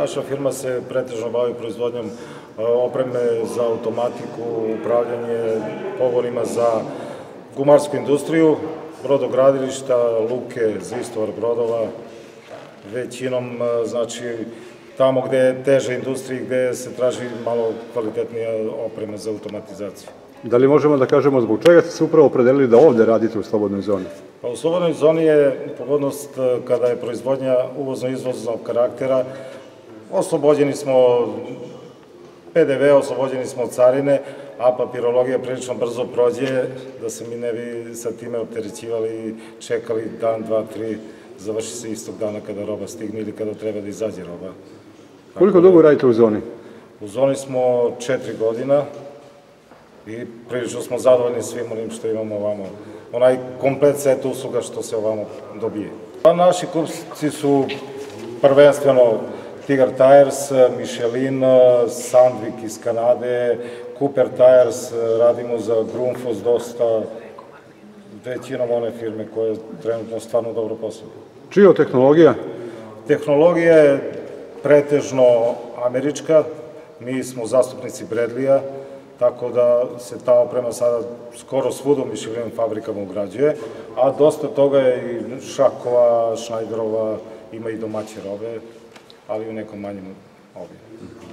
Naša firma se pretežno bavi proizvodnjom e, opreme za automatiku, upravljanje pogonima za gumarsku industriju, brodogradilišta, luke za istovar brodova, većinom, e, znači, tamo gde je teže industriji, gde se traži malo kvalitetnija oprema za automatizaciju. Da li možemo da kažemo zbog čega ste se upravo opredelili da ovde radite u slobodnoj zoni? Pa u slobodnoj zoni je pogodnost e, kada je proizvodnja uvozno-izvoznog karaktera, oslobođeni smo PDV, oslobođeni smo od carine, a papirologija prilično brzo prođe, da se mi ne bi sa time opterećivali i čekali dan, dva, tri, završi se istog dana kada roba stigne ili kada treba da izađe roba. Koliko dugo radite u zoni? U zoni smo četiri godina i prilično smo zadovoljni svim onim što imamo ovamo. Onaj komplet set usluga što se ovamo dobije. Pa naši kupci su prvenstveno Tigar Tires, Michelin, Sandvik iz Kanade, Cooper Tires, radimo za Grunfos dosta, većinom one firme koje trenutno stvarno dobro posluju. Čija tehnologija? Tehnologija je pretežno američka, mi smo zastupnici Bredlija, tako da se ta oprema sada skoro svuda u Mišelinovim fabrikama ugrađuje, a dosta toga je i šakova, šnajderova, ima i domaće robe, ali u nekom manjem obimu.